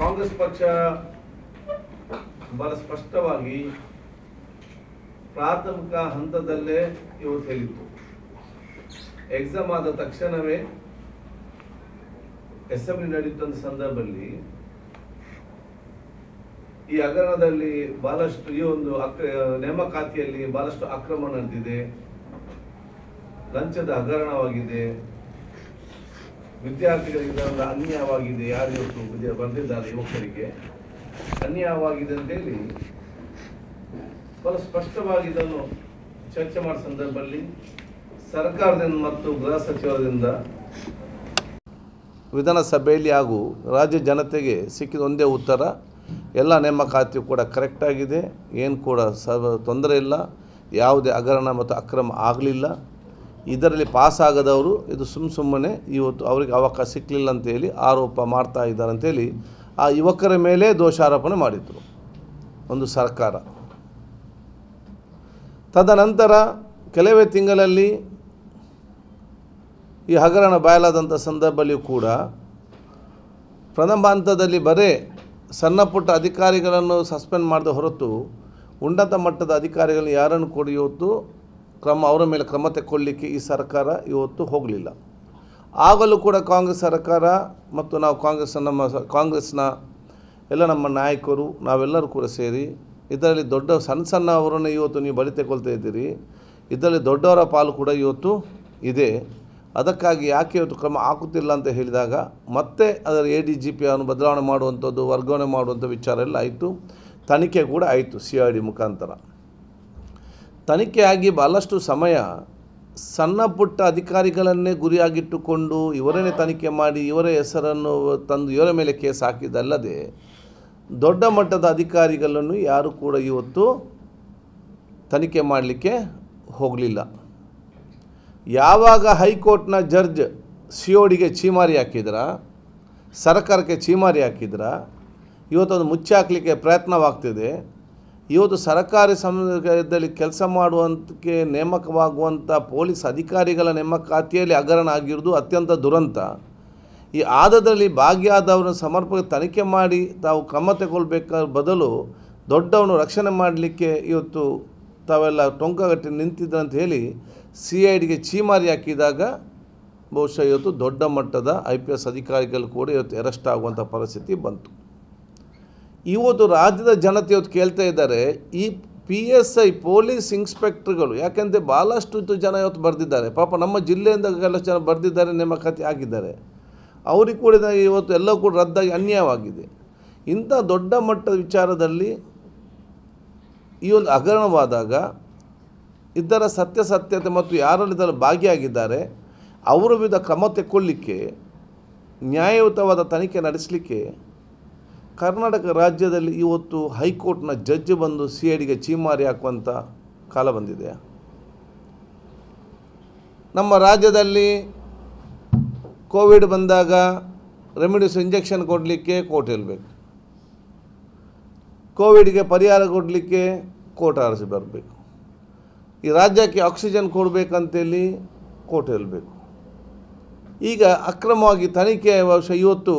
ಕಾಂಗ್ರೆಸ್ ಪಕ್ಷ ಬಹಳ ಸ್ಪಷ್ಟವಾಗಿ ಪ್ರಾಥಮಿಕ ಹಂತದಲ್ಲೇ ಇವತ್ತು ಹೇಳಿತ್ತು ಎಕ್ಸಾಮ್ ಆದ ತಕ್ಷಣವೇ ಅಸೆಂಬ್ಲಿ ನಡೆಯುತ್ತ ಸಂದರ್ಭದಲ್ಲಿ ಈ ಹಗರಣದಲ್ಲಿ ಬಹಳಷ್ಟು ಈ ಒಂದು ಅಕ್ರ, ನೇಮಕಾತಿಯಲ್ಲಿ ಬಹಳಷ್ಟು ಅಕ್ರಮ ನಡೆದಿದೆ. ಲಂಚದ ಹಗರಣವಾಗಿದೆ. ವಿದ್ಯಾರ್ಥಿಗಳಿಗೆ ಒಂದು ಅನ್ಯಾಯವಾಗಿದೆ, ಯಾರು ಇವತ್ತು ಬಂದಿದ್ದಾರೆ ಯುವಕರಿಗೆ. ಅನ್ಯಾಯವಾಗಿದೆ ಅಂತೇಳಿ ಬಹಳ ಸ್ಪಷ್ಟವಾಗಿ ಇದನ್ನು ಚರ್ಚೆ ಮಾಡೋ ಸಂದರ್ಭದಲ್ಲಿ ಸರ್ಕಾರದಿಂದ ಮತ್ತು ಗೃಹ ಸಚಿವರಿಂದ ವಿಧಾನಸಭೆಯಲ್ಲಿ ಹಾಗೂ ರಾಜ್ಯ ಜನತೆಗೆ ಸಿಕ್ಕಿದ ಒಂದೇ ಉತ್ತರ, ಎಲ್ಲ ನೇಮಕಾತಿ ಕೂಡ ಕರೆಕ್ಟಾಗಿದೆ ಏನು ಕೂಡ ಸ ತೊಂದರೆ ಇಲ್ಲ. ಯಾವುದೇ ಹಗರಣ ಮತ್ತು ಅಕ್ರಮ ಆಗಲಿಲ್ಲ. ಇದರಲ್ಲಿ ಪಾಸಾಗದವರು ಇದು ಸುಮ್ಮ ಸುಮ್ಮನೆ ಇವತ್ತು ಅವರಿಗೆ ಅವಕಾಶ ಸಿಕ್ಕಲಿಲ್ಲ ಅಂತೇಳಿ ಆರೋಪ ಮಾಡ್ತಾ ಇದ್ದಾರೆ ಅಂತೇಳಿ ಆ ಯುವಕರ ಮೇಲೆ ದೋಷಾರೋಪಣೆ ಮಾಡಿದರು ಒಂದು ಸರ್ಕಾರ. ತದನಂತರ ಕೆಲವೇ ತಿಂಗಳಲ್ಲಿ ಈ ಹಗರಣ ಬಯಲಾದಂಥ ಸಂದರ್ಭದಲ್ಲಿಯೂ ಕೂಡ ಪ್ರಥಮ ಹಂತದಲ್ಲಿ ಬರೇ ಸಣ್ಣ ಪುಟ್ಟ ಅಧಿಕಾರಿಗಳನ್ನು ಸಸ್ಪೆಂಡ್ ಮಾಡಿದ ಹೊರತು ಉನ್ನತ ಮಟ್ಟದ ಅಧಿಕಾರಿಗಳನ್ನು ಯಾರನ್ನು ಕೂಡ ಇವತ್ತು ಕ್ರಮ, ಅವರ ಮೇಲೆ ಕ್ರಮ ತೆಕ್ಕೊಳ್ಳಿಕ್ಕೆ ಈ ಸರ್ಕಾರ ಇವತ್ತು ಹೋಗಲಿಲ್ಲ. ಆಗಲೂ ಕೂಡ ಕಾಂಗ್ರೆಸ್ ಸರ್ಕಾರ ಮತ್ತು ನಾವು ಕಾಂಗ್ರೆಸ್ ನಮ್ಮ ಕಾಂಗ್ರೆಸ್ನ ಎಲ್ಲ ನಮ್ಮ ನಾಯಕರು, ನಾವೆಲ್ಲರೂ ಕೂಡ ಸೇರಿ, ಇದರಲ್ಲಿ ದೊಡ್ಡ ಸಣ್ಣ ಸಣ್ಣ ಅವರನ್ನು ಇವತ್ತು ನೀವು ಬಳಿ ತೆಗೊಳ್ತಾ ಇದ್ದೀರಿ. ಇದರಲ್ಲಿ ದೊಡ್ಡವರ ಪಾಲು ಕೂಡ ಇವತ್ತು ಇದೆ. ಅದಕ್ಕಾಗಿ ಯಾಕೆ ಇವತ್ತು ಕ್ರಮ ಹಾಕುತ್ತಿಲ್ಲ ಅಂತ ಹೇಳಿದಾಗ, ಮತ್ತೆ ಅದರ ಎ ಡಿ ಜಿ ಪಿ ಅನ್ನು ಬದಲಾವಣೆ ಮಾಡುವಂಥದ್ದು, ವರ್ಗಾವಣೆ ಮಾಡುವಂಥ ವಿಚಾರ ಎಲ್ಲ ಆಯಿತು. ತನಿಖೆ ಕೂಡ ಆಯಿತು ಸಿ ಐ ಡಿ ಮುಖಾಂತರ. ತನಿಖೆಯಾಗಿ ಬಹಳಷ್ಟು ಸಮಯ ಸಣ್ಣ ಪುಟ್ಟ ಅಧಿಕಾರಿಗಳನ್ನೇ ಗುರಿಯಾಗಿಟ್ಟುಕೊಂಡು ಇವರನ್ನೇ ತನಿಖೆ ಮಾಡಿ ಇವರ ಹೆಸರನ್ನು ತಂದು ಇವರ ಮೇಲೆ ಕೇಸ್ ಹಾಕಿದ್ದಲ್ಲದೆ ದೊಡ್ಡ ಮಟ್ಟದ ಅಧಿಕಾರಿಗಳನ್ನು ಯಾರು ಕೂಡ ಇವತ್ತು ತನಿಖೆ ಮಾಡಲಿಕ್ಕೆ ಹೋಗಲಿಲ್ಲ. ಯಾವಾಗ ಹೈಕೋರ್ಟ್ನ ಜಡ್ಜ್ ಸಿ ಡಿಗೆ ಚೀಮಾರಿ ಹಾಕಿದ್ರ, ಸರ್ಕಾರಕ್ಕೆ ಚೀಮಾರಿ ಹಾಕಿದ್ರ, ಇವತ್ತೊಂದು ಮುಚ್ಚಾಕಲಿಕ್ಕೆ ಪ್ರಯತ್ನವಾಗ್ತಿದೆ. ಇವತ್ತು ಸರಕಾರಿ ಸಮುದಾಯದಲ್ಲಿ ಕೆಲಸ ಮಾಡುವಂತಕ್ಕೆ ನೇಮಕವಾಗುವಂಥ ಪೊಲೀಸ್ ಅಧಿಕಾರಿಗಳ ನೇಮಕಾತಿಯಲ್ಲಿ ಹಗರಣ ಆಗಿರುವುದು ಅತ್ಯಂತ ದುರಂತ. ಈ ಆದದಲ್ಲಿ ಭಾಗಿಯಾದವರನ್ನು ಸಮರ್ಪಕ ತನಿಖೆ ಮಾಡಿ ತಾವು ಕ್ರಮ ತಗೊಳ್ಬೇಕಾದ ಬದಲು ದೊಡ್ಡವನು ರಕ್ಷಣೆ ಮಾಡಲಿಕ್ಕೆ ಇವತ್ತು ತಾವೆಲ್ಲ ಟೊಂಕಗಟ್ಟಿ ನಿಂತಿದ್ದಂತ ಹೇಳಿ ಸಿ ಐ ಡಿಗೆ ಚೀಮಾರಿ ಹಾಕಿದಾಗ ಬಹುಶಃ ಇವತ್ತು ದೊಡ್ಡ ಮಟ್ಟದ ಐ ಪಿ ಎಸ್ ಅಧಿಕಾರಿಗಳು ಕೂಡ ಇವತ್ತು ಅರೆಸ್ಟ್ ಆಗುವಂಥ ಪರಿಸ್ಥಿತಿ ಬಂತು. ಇವತ್ತು ರಾಜ್ಯದ ಜನತೆ ಇವತ್ತು ಕೇಳ್ತಾ ಇದ್ದಾರೆ, ಈ ಪಿ ಎಸ್ ಐ ಪೊಲೀಸ್ ಇನ್ಸ್ಪೆಕ್ಟರ್ಗಳು ಯಾಕೆಂದರೆ ಭಾಳಷ್ಟು ಜನ ಇವತ್ತು ಬರೆದಿದ್ದಾರೆ. ಪಾಪ ನಮ್ಮ ಜಿಲ್ಲೆಯಿಂದ ಕೆಲವು ಜನ ಬರೆದಿದ್ದಾರೆ ನೇಮಕಾತಿ ಆಗಿದ್ದಾರೆ. ಅವ್ರಿಗೆ ಕೂಡ ಇವತ್ತು ಎಲ್ಲ ಕೂಡ ರದ್ದಾಗಿ ಅನ್ಯಾಯವಾಗಿದೆ. ಇಂಥ ದೊಡ್ಡ ಮಟ್ಟದ ವಿಚಾರದಲ್ಲಿ ಈ ಒಂದು ಹಗರಣವಾದಾಗ ಇದರ ಸತ್ಯಸತ್ಯತೆ ಮತ್ತು ಯಾರಲ್ಲಿ ಇದರಲ್ಲಿ ಭಾಗಿಯಾಗಿದ್ದಾರೆ, ಅವರ ವಿಧ ಕ್ರಮ ತೆಕ್ಕೊಳ್ಳಿಕ್ಕೆ, ನ್ಯಾಯಯುತವಾದ ತನಿಖೆ ನಡೆಸಲಿಕ್ಕೆ ಕರ್ನಾಟಕ ರಾಜ್ಯದಲ್ಲಿ ಇವತ್ತು ಹೈಕೋರ್ಟ್ನ ಜಡ್ಜ್ ಬಂದು ಸಿ ಐ ಡಿಗೆ ಚೀಮಾರಿ ಹಾಕುವಂಥ ಕಾಲ ಬಂದಿದೆ. ನಮ್ಮ ರಾಜ್ಯದಲ್ಲಿ ಕೋವಿಡ್ ಬಂದಾಗ ರೆಮಿಡಿಸ್ ಇಂಜೆಕ್ಷನ್ ಕೊಡಲಿಕ್ಕೆ ಕೋರ್ಟ್ ಹೇಳಬೇಕು. ಕೋವಿಡ್ಗೆ ಪರಿಹಾರ ಕೊಡಲಿಕ್ಕೆ ಕೋರ್ಟ್ ಆರಿಸಿ ಬರಬೇಕು. ಈ ರಾಜ್ಯಕ್ಕೆ ಆಕ್ಸಿಜನ್ ಕೊಡಬೇಕಂತೇಳಿ ಕೋರ್ಟ್ ಹೇಳಬೇಕು. ಈಗ ಅಕ್ರಮವಾಗಿ ತನಿಖೆ ಬಹುಶಃ ಇವತ್ತು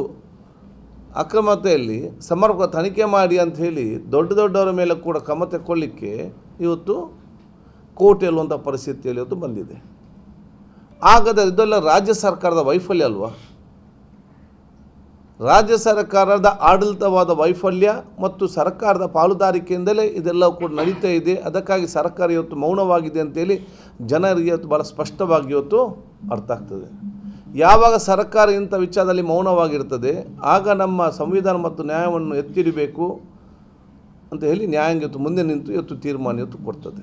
ಅಕ್ರಮತೆಯಲ್ಲಿ ಸಮರ್ಪಕ ತನಿಖೆ ಮಾಡಿ ಅಂತ ಹೇಳಿ ದೊಡ್ಡ ದೊಡ್ಡವರ ಮೇಲೆ ಕೂಡ ಕ್ರಮ ತೆಕ್ಕೊಳ್ಳಿಕ್ಕೆ ಇವತ್ತು ಕೋರ್ಟ್ ಹೇಳುವಂಥ ಪರಿಸ್ಥಿತಿಯಲ್ಲಿ ಇವತ್ತು ಬಂದಿದೆ. ಹಾಗಾದರೆ ಇದೆಲ್ಲ ರಾಜ್ಯ ಸರ್ಕಾರದ ವೈಫಲ್ಯ ಅಲ್ವಾ? ರಾಜ್ಯ ಸರ್ಕಾರದ ಆಡಳಿತವಾದ ವೈಫಲ್ಯ ಮತ್ತು ಸರ್ಕಾರದ ಪಾಲುದಾರಿಕೆಯಿಂದಲೇ ಇದೆಲ್ಲವೂ ಕೂಡ ನಡೀತಾ ಇದೆ. ಅದಕ್ಕಾಗಿ ಸರ್ಕಾರ ಇವತ್ತು ಮೌನವಾಗಿದೆ ಅಂತೇಳಿ ಜನರಿಗೆ ಇವತ್ತು ಭಾಳ ಸ್ಪಷ್ಟವಾಗಿ ಇವತ್ತು ಅರ್ಥ ಆಗ್ತದೆ. ಯಾವಾಗ ಸರ್ಕಾರ ಇಂಥ ವಿಚಾರದಲ್ಲಿ ಮೌನವಾಗಿರ್ತದೆ, ಆಗ ನಮ್ಮ ಸಂವಿಧಾನ ಮತ್ತು ನ್ಯಾಯವನ್ನು ಎತ್ತಿರಬೇಕು ಅಂತ ಹೇಳಿ ನ್ಯಾಯಾಂಗ ಇವತ್ತು ಮುಂದೆ ನಿಂತು ಇವತ್ತು ತೀರ್ಮಾನ ಇವತ್ತು ಕೊಡ್ತದೆ.